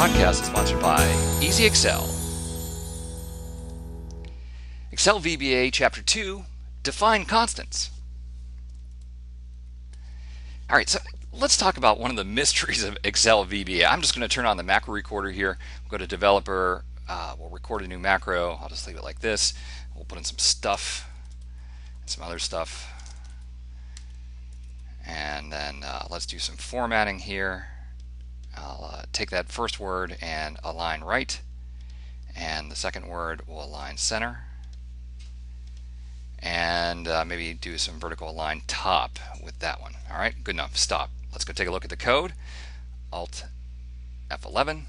podcast is sponsored by Easy-XL. Excel VBA Chapter 2 Define Constants. All right, so let's talk about one of the mysteries of Excel VBA. I'm just going to turn on the macro recorder here. Go to developer. Uh, we'll record a new macro. I'll just leave it like this. We'll put in some stuff, some other stuff. And then uh, let's do some formatting here. I'll uh, take that first word and align right, and the second word will align center, and uh, maybe do some vertical align top with that one. All right, good enough. Stop. Let's go take a look at the code. Alt F11,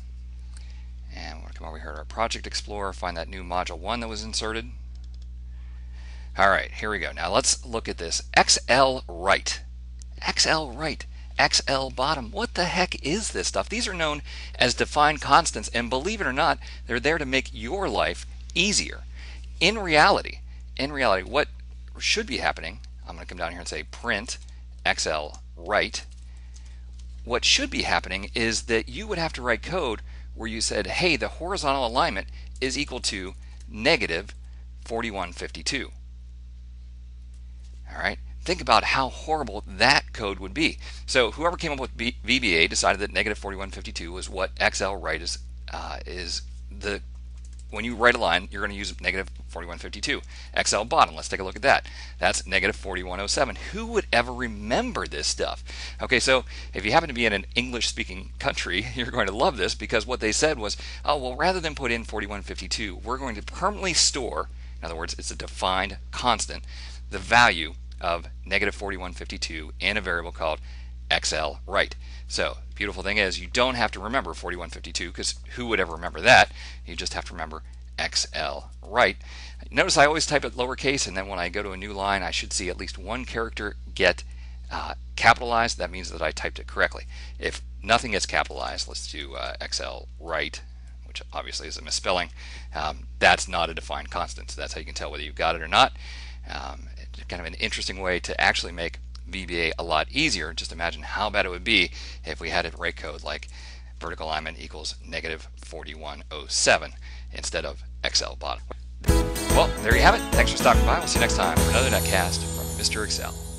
and we're going to come over here to our Project Explorer, find that new Module 1 that was inserted. All right, here we go. Now let's look at this. XL right. XL right. XL bottom. What the heck is this stuff? These are known as defined constants, and believe it or not, they're there to make your life easier. In reality, in reality, what should be happening, I'm going to come down here and say print XL right. What should be happening is that you would have to write code where you said, hey, the horizontal alignment is equal to negative 4152. All right. Think about how horrible that code would be. So whoever came up with B VBA decided that negative 4152 was what XL right is uh, is the when you write a line, you're going to use negative 4152. XL bottom, let's take a look at that. That's negative 4107. Who would ever remember this stuff? Okay, so if you happen to be in an English speaking country, you're going to love this because what they said was, oh, well, rather than put in 4152, we're going to permanently store, in other words, it's a defined constant, the value of negative 4152 in a variable called XL right. So beautiful thing is you don't have to remember 4152 because who would ever remember that? You just have to remember XL right. Notice I always type it lowercase and then when I go to a new line I should see at least one character get uh, capitalized. That means that I typed it correctly. If nothing gets capitalized, let's do uh, XL right which obviously is a misspelling. Um, that's not a defined constant. So that's how you can tell whether you've got it or not. Um, kind of an interesting way to actually make VBA a lot easier. Just imagine how bad it would be if we had it write code like vertical alignment equals negative 4107 instead of XL bottom. Well, there you have it. Thanks for stopping by. We'll see you next time for another netcast from Mr. Excel.